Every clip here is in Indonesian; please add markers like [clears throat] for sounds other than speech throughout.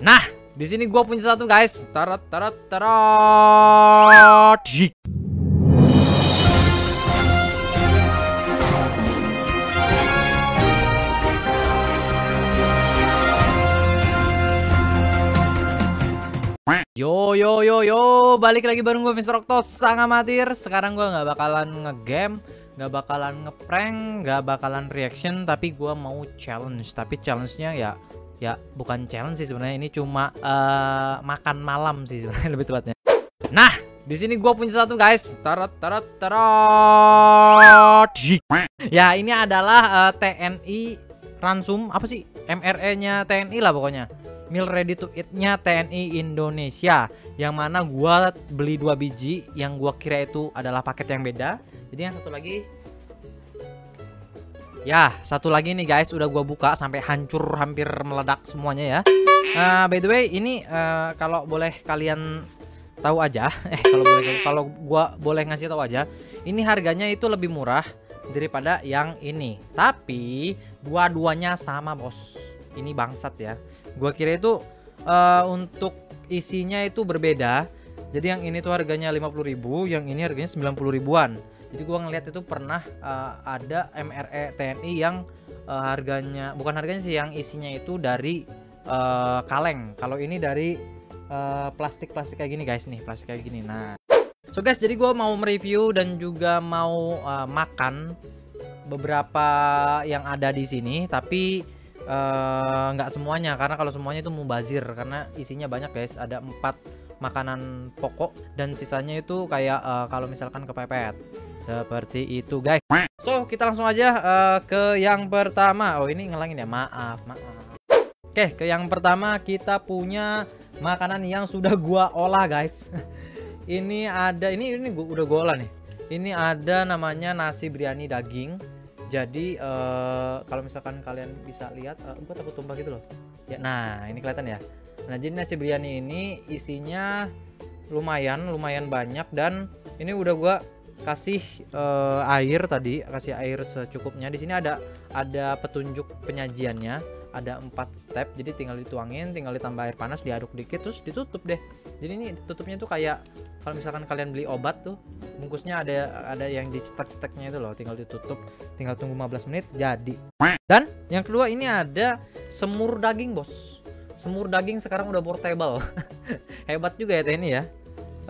Nah, di sini gua punya satu guys. Tarat tarat. Jik. Yo yo yo yo, balik lagi bareng gue Mr. Octo sang amatir. Sekarang gue nggak bakalan ngegame, nggak bakalan ngeprank, nggak bakalan reaction, tapi gue mau challenge. Tapi challenge-nya ya ya bukan challenge sih sebenarnya. Ini cuma uh, makan malam sih sebenarnya [laughs] lebih tepatnya. Nah, di sini gue punya satu guys. Tarat tarat tarat. Ya ini adalah uh, TNI ransum. Apa sih? MRE-nya TNI lah pokoknya. Meal ready to eat-nya TNI Indonesia. Yang mana gua beli dua biji. Yang gua kira itu adalah paket yang beda. Jadi yang satu lagi ya satu lagi nih guys. Udah gua buka sampai hancur hampir meledak semuanya ya. Uh, by the way ini uh, kalau boleh kalian tahu aja [laughs] eh kalau boleh kalau gua boleh ngasih tahu aja ini harganya itu lebih murah daripada yang ini. Tapi dua-duanya sama bos. Ini bangsat ya. Gua kira itu uh, untuk isinya itu berbeda. Jadi yang ini tuh harganya 50.000, yang ini harganya 90 ribuan. Jadi gua ngeliat itu pernah uh, ada MRE TNI yang uh, harganya bukan harganya sih yang isinya itu dari uh, kaleng. Kalau ini dari plastik-plastik uh, kayak gini guys nih, plastik kayak gini. Nah, so guys, jadi gua mau mereview dan juga mau uh, makan beberapa yang ada di sini, tapi nggak uh, semuanya karena kalau semuanya itu mubazir karena isinya banyak guys ada empat makanan pokok dan sisanya itu kayak uh, kalau misalkan kepepet seperti itu guys. So kita langsung aja uh, ke yang pertama. Oh ini ngelangin ya? Maaf maaf. Oke ke yang pertama kita punya makanan yang sudah gua olah guys. [laughs] Ini ada ini ini gua, udah gua olah nih. Ini ada namanya nasi biryani daging. Jadi uh, kalau misalkan kalian bisa lihat uh, eh, gue takut tumpah gitu loh. Ya nah ini kelihatan ya. Nah jadi nasi biryani ini isinya lumayan lumayan banyak dan ini udah gue kasih uh, air tadi kasih air secukupnya. Di sini ada ada petunjuk penyajiannya. Ada empat step jadi tinggal dituangin tinggal ditambah air panas diaduk dikit terus ditutup deh. Jadi ini tutupnya tuh kayak kalau misalkan kalian beli obat tuh bungkusnya ada ada yang di cetak-cetaknya itu loh tinggal ditutup tinggal tunggu 15 menit jadi. Dan yang kedua ini ada semur daging bos. Semur daging sekarang udah portable. [laughs] Hebat juga ya ini ya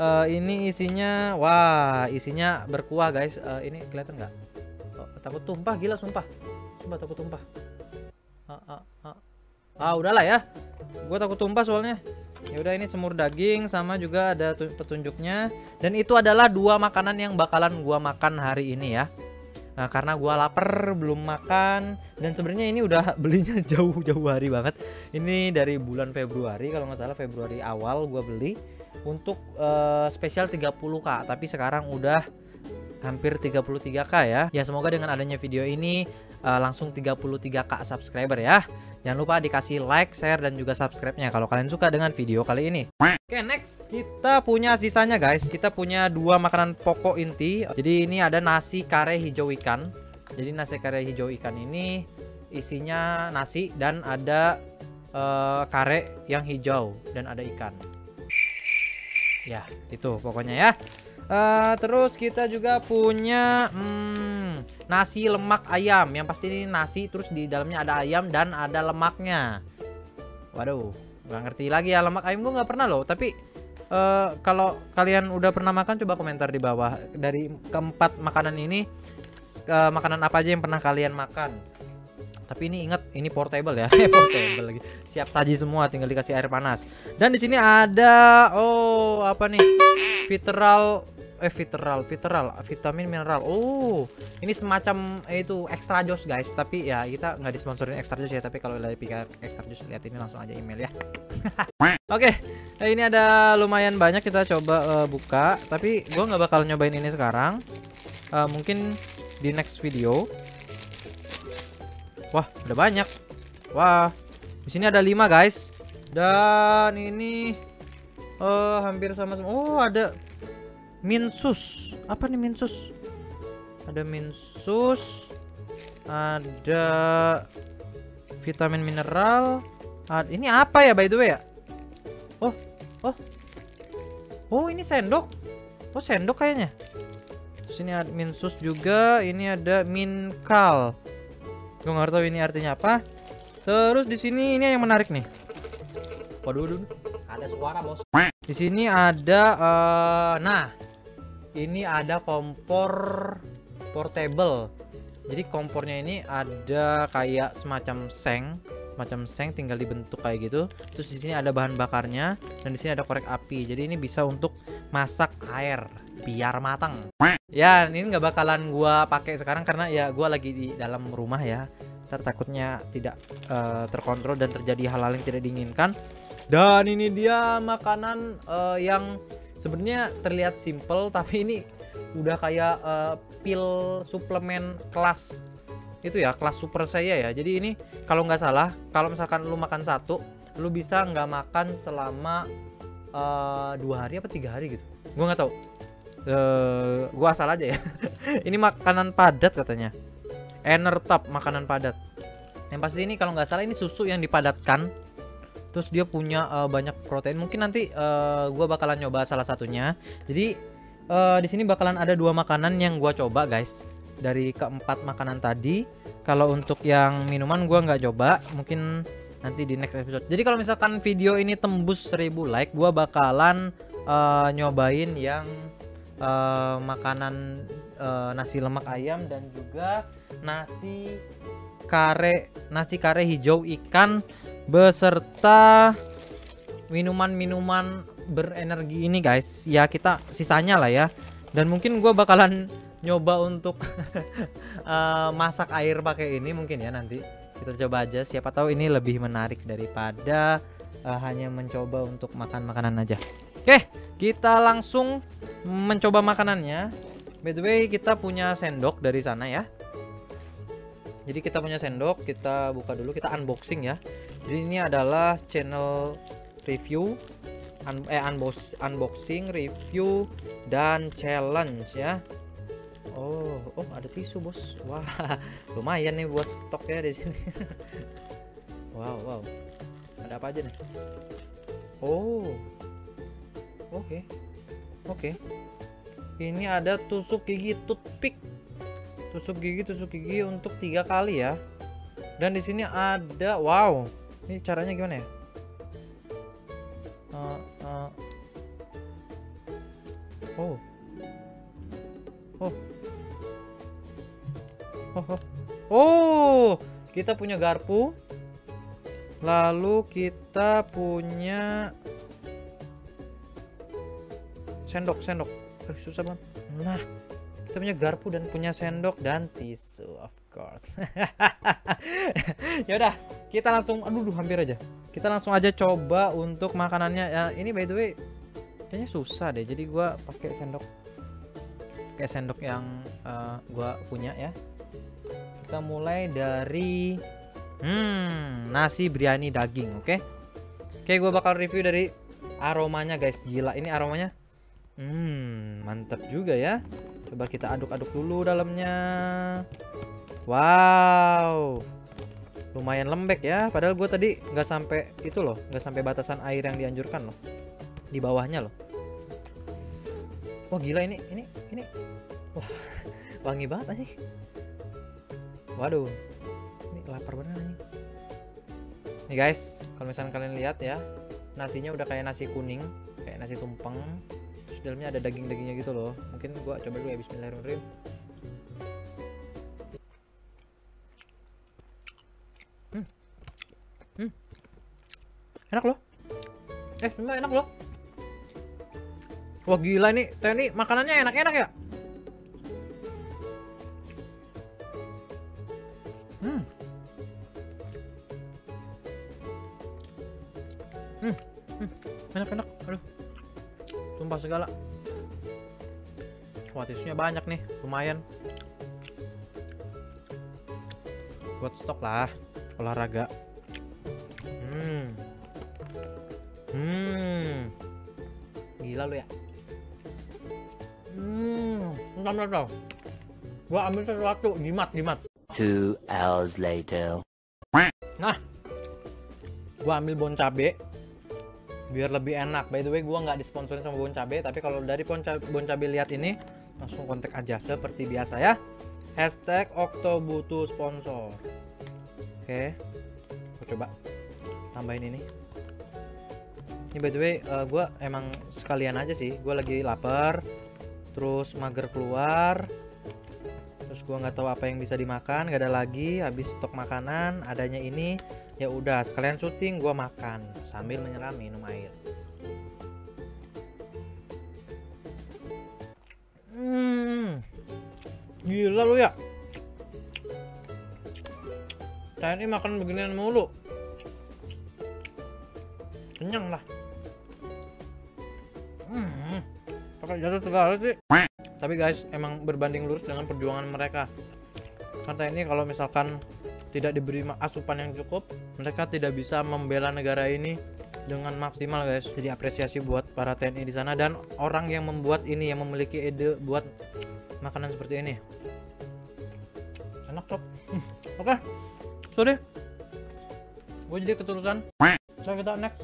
uh, ini isinya wah isinya berkuah guys. Uh, ini kelihatan nggak? Oh, takut tumpah gila sumpah. Sumpah takut tumpah. Ah, ah, ah. udahlah ya. Gue takut tumpah soalnya. Ya udah ini semur daging sama juga ada petunjuknya. Dan itu adalah dua makanan yang bakalan gua makan hari ini ya. Nah, karena gua lapar belum makan. Dan sebenarnya ini udah [laughs] belinya jauh-jauh hari banget. Ini dari bulan Februari kalau nggak salah Februari awal gua beli untuk uh, spesial 30k tapi sekarang udah hampir 33k ya ya semoga dengan adanya video ini uh, langsung 33k subscriber ya. Jangan lupa dikasih like, share dan juga subscribe-nya kalau kalian suka dengan video kali ini. Oke, okay, next kita punya sisanya guys. Kita punya dua makanan pokok inti. Jadi ini ada nasi kare hijau ikan. Jadi nasi kare hijau ikan ini isinya nasi dan ada uh, kare yang hijau dan ada ikan. Ya, itu pokoknya ya. Uh, terus kita juga punya hmm, nasi lemak ayam. Yang pasti ini nasi terus di dalamnya ada ayam dan ada lemaknya. Waduh, nggak ngerti lagi ya lemak ayam gue nggak pernah loh. Tapi uh, kalau kalian udah pernah makan coba komentar di bawah dari keempat makanan ini uh, makanan apa aja yang pernah kalian makan. Tapi ini ingat ini portable ya, [laughs] portable lagi. Siap saji semua, tinggal dikasih air panas. Dan di sini ada oh apa nih? Vitral eh viteral viteral vitamin mineral oh ini semacam eh, itu extra jos guys tapi ya kita nggak disponsorin extra jos ya tapi kalau dari pikir extra jos lihat ini langsung aja email ya [laughs] oke okay. nah, ini ada lumayan banyak kita coba uh, buka tapi gua nggak bakal nyobain ini sekarang uh, mungkin di next video wah udah banyak wah di sini ada lima guys dan ini uh, hampir sama semua oh ada Minsus. Apa nih Minsus? Ada Minsus. Ada vitamin mineral. Ada, ini apa ya by the way ya? Oh, oh. Oh, ini sendok. Oh, sendok kayaknya. Terus ini ada minsus juga, ini ada minkal. Gue nggak tahu ini artinya apa. Terus di sini ini yang menarik nih. Waduh, waduh, ada suara bos. Di sini ada, uh, nah, ini ada kompor portable. Jadi kompornya ini ada kayak semacam seng, semacam seng tinggal dibentuk kayak gitu. Terus di sini ada bahan bakarnya dan di sini ada korek api. Jadi ini bisa untuk masak air biar matang. Ya, ini nggak bakalan gua pakai sekarang karena ya gua lagi di dalam rumah ya. Ntar takutnya tidak uh, terkontrol dan terjadi hal-hal yang tidak diinginkan. Dan ini dia makanan uh, yang sebenarnya terlihat simple tapi ini udah kayak uh, pil suplemen kelas itu ya kelas super saya ya. Jadi ini kalau nggak salah kalau misalkan lu makan satu lu bisa nggak makan selama uh, dua hari apa tiga hari gitu. Gue nggak tahu. Uh, gue asal aja ya. [laughs] Ini makanan padat katanya. Top makanan padat. Yang pasti ini kalau nggak salah ini susu yang dipadatkan. Terus dia punya uh, banyak protein. Mungkin nanti uh, gue bakalan nyoba salah satunya. Jadi uh, di sini bakalan ada dua makanan yang gua coba guys dari keempat makanan tadi. Kalau untuk yang minuman gua nggak coba. Mungkin nanti di next episode. Jadi kalau misalkan video ini tembus 1000 like gua bakalan uh, nyobain yang uh, makanan uh, nasi lemak ayam dan juga nasi kare nasi kare hijau ikan beserta minuman-minuman berenergi ini guys. Ya kita sisanya lah ya. Dan mungkin gue bakalan nyoba untuk uh, [laughs] masak air pakai ini mungkin ya nanti. Kita coba aja siapa tahu ini lebih menarik daripada uh, hanya mencoba untuk makan makanan aja. Oke kita langsung mencoba makanannya. By the way kita punya sendok dari sana ya. Jadi kita punya sendok kita buka dulu kita unboxing ya. Jadi ini adalah channel review un eh unbox unboxing, review dan challenge ya. Oh, oh ada tisu, Bos. Wah, [laughs] lumayan nih buat stok ya di sini. [laughs] wow, wow. Ada apa aja nih? Oh. Oke. Okay. Oke. Okay. Ini ada tusuk gigi toothpick. Tusuk gigi, tusuk gigi untuk tiga kali ya. Dan di sini ada wow. Ini caranya gimana ya? Oh, kita punya garpu. Lalu kita punya sendok, sendok. Eh, susah banget. Nah, kita punya garpu dan punya sendok dan tisu, of course. [laughs] ya udah, kita langsung aduh, aduh hampir aja. Kita langsung aja coba untuk makanannya. Ya, ini by the way kayaknya susah deh jadi gue pakai sendok pakai sendok yang uh, gue punya ya kita mulai dari hmm nasi biryani daging oke? Okay? oke gue bakal review dari aromanya guys. Gila ini aromanya. Hmm mantap juga ya. Coba kita aduk-aduk dulu dalamnya. Wow. Lumayan lembek ya. Padahal gue tadi nggak sampai itu loh nggak sampai batasan air yang dianjurkan loh. Di bawahnya loh. Wah gila ini ini ini. Wah [laughs] wangi banget aja waduh ini lapar bener nih. Nih guys kalau misalnya kalian lihat ya nasinya udah kayak nasi kuning kayak nasi tumpeng. Terus dalamnya ada daging-dagingnya gitu loh. Mungkin gua coba dulu ya bismillahirrahmanirrahim. Hmm. Hmm. enak loh. Eh semua enak loh. Wah gila nih, Teni makanannya enak-enak ya. Hmm. Hmm. hmm. Enak-enak. Aduh. Tumpah segala. Wah, tisunya banyak nih, lumayan. Buat stok lah, olahraga. Hmm. Hmm. Gila lu ya. Hmm, bentar, bentar. Gua ambil sesuatu, jimat, jimat. Two hours later. Nah, gua ambil bon cabe. biar lebih enak. By the way gua nggak disponsorin sama Bon Cabe tapi kalau dari Bon Cabe, bon Cabe lihat ini langsung kontak aja seperti biasa ya. Hashtag Okto sponsor. Oke aku coba tambahin ini. Ini by the way uh, gua emang sekalian aja sih. Gua lagi lapar terus mager keluar terus gua nggak tahu apa yang bisa dimakan gak ada lagi. Habis stok makanan adanya ini ya udah sekalian syuting gua makan sambil menyelam minum air. Hmm gila lu ya. TNI makan beginian mulu. Kenyang lah. Hmm pakai jatuh segala sih tapi guys emang berbanding lurus dengan perjuangan mereka. Karena ini kalau misalkan tidak diberi asupan yang cukup mereka tidak bisa membela negara ini dengan maksimal guys. Jadi apresiasi buat para TNI di sana dan orang yang membuat ini yang memiliki ide buat makanan seperti ini. Enak cok. [laughs] Oke. Okay. sorry gue jadi keturusan so kita next.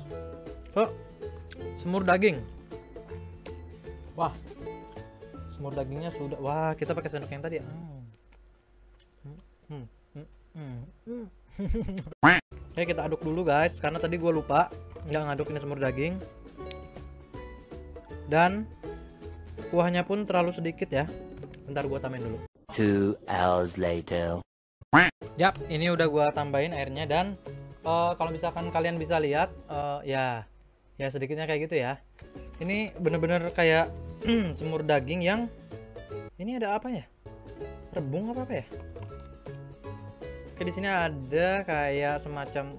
So, semur daging. Wah semur dagingnya sudah wah kita pakai sendok yang tadi hmm. Hmm. Hmm. Hmm. Oke kita aduk dulu guys karena tadi gue lupa nggak ngaduk ini semur daging dan kuahnya pun terlalu sedikit ya bentar gue tambahin dulu Two hours later. Yap ini udah gue tambahin airnya dan uh, kalau misalkan kalian bisa lihat uh, ya ya sedikitnya kayak gitu ya ini bener-bener kayak semur daging yang ini ada apa ya? Rebung apa apa ya? Oke di sini ada kayak semacam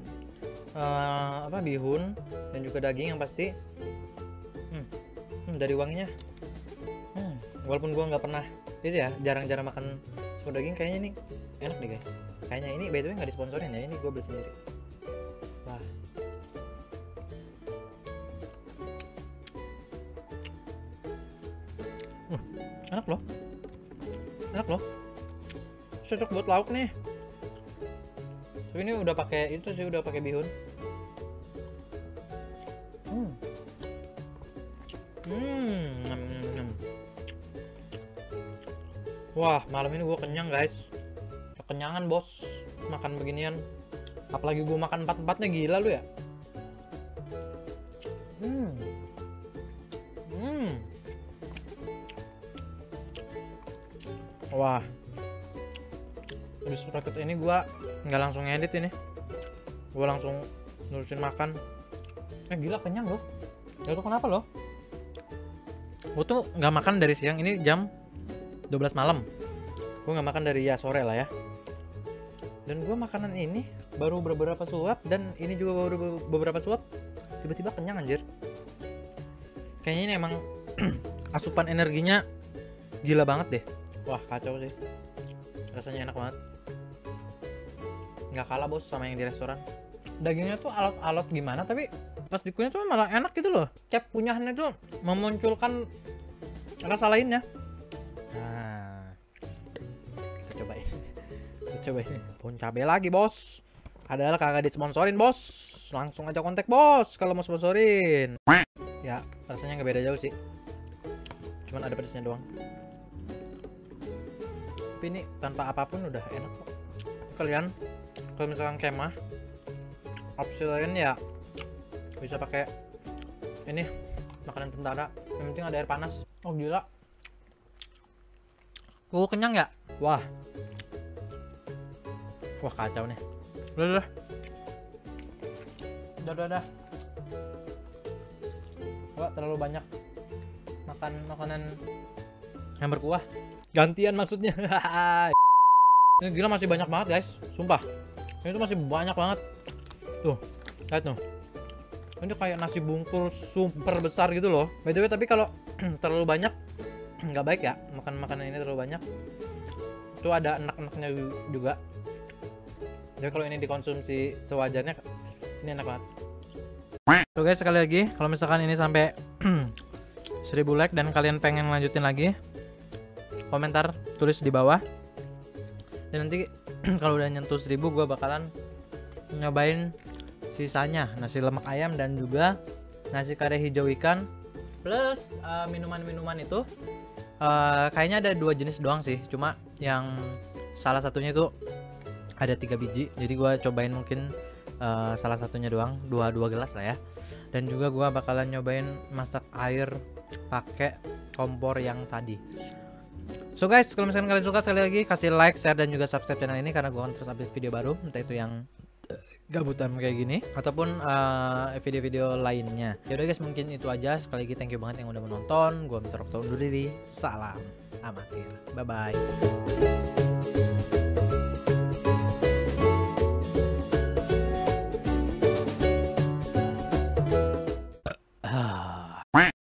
uh, apa bihun dan juga daging yang pasti. Hmm, hmm, dari wanginya. Hmm, walaupun gua nggak pernah itu ya jarang-jarang makan semur daging kayaknya ini enak deh guys. Kayaknya ini by the way nggak disponsorin ya ini gue beli sendiri enak loh. Enak loh. Cocok buat lauk nih. So, ini udah pakai itu sih udah pakai bihun. Hmm. Hmm wah malam ini gua kenyang guys. Kekenyangan bos. Makan beginian. Apalagi gua makan empat empatnya gila lu ya wah. Habis raket ini gua nggak langsung edit ini. Gua langsung nurusin makan. Eh gila kenyang loh. Ya tuh kenapa loh. Gua tuh nggak makan dari siang ini jam 12 malam. Gua nggak makan dari ya sore lah ya. Dan gua makanan ini baru beberapa suap dan ini juga baru be- beberapa suap tiba-tiba kenyang anjir. Kayaknya ini emang [clears throat] asupan energinya gila banget deh wah kacau sih. Rasanya enak banget. Nggak kalah bos sama yang di restoran. Dagingnya tuh alot-alot gimana tapi pas dikunyah tuh malah enak gitu loh. Chef punyahannya tuh memunculkan rasa lainnya. Nah kita cobain. [laughs] Kita cobain. Pun cabai lagi bos. Padahal kagak disponsorin bos. Langsung aja kontak bos kalau mau sponsorin. Ya rasanya nggak beda jauh sih. Cuman ada pedasnya doang tapi ini tanpa apa pun udah enak kok. Kalian kalau misalkan kemah opsi lain ya bisa pakai ini makanan tentara. Yang penting ada air panas. Oh gila. Gue kenyang ya? Wah. Wah kacau nih. Udah udah. Udah udah, udah. Wah, terlalu banyak makan makanan yang berkuah gantian maksudnya. [laughs] Ini gila masih banyak banget guys. Sumpah. Ini tuh masih banyak banget. Tuh lihat tuh. Ini kayak nasi bungkus super besar gitu loh. By the way tapi kalau [clears throat] terlalu banyak [clears throat] nggak baik ya. Makan makanan ini terlalu banyak. Itu ada enak-enaknya juga. Jadi kalau ini dikonsumsi sewajarnya ini enak banget. Tuh guys sekali lagi. Kalau misalkan ini sampai [clears throat] 1000 like dan kalian pengen lanjutin lagi komentar tulis di bawah. Dan nanti [clears throat] kalau udah nyentuh 1000 gua bakalan nyobain sisanya. Nasi lemak ayam dan juga nasi kare hijau ikan plus uh, minuman-minuman itu. Uh, kayaknya ada dua jenis doang sih. Cuma yang salah satunya itu ada tiga biji. Jadi gua cobain mungkin uh, salah satunya doang. Dua dua gelas lah ya. Dan juga gua bakalan nyobain masak air pakai kompor yang tadi So guys, kalau misalkan kalian suka sekali lagi kasih like, share dan juga subscribe channel ini karena gua akan terus update video baru, entah itu yang gabutan kayak gini ataupun uh, video-video lainnya. Ya udah guys, mungkin itu aja. Sekali lagi thank you banget yang udah menonton. Gua Mr. Okto undur diri. Salam amatir. Bye bye.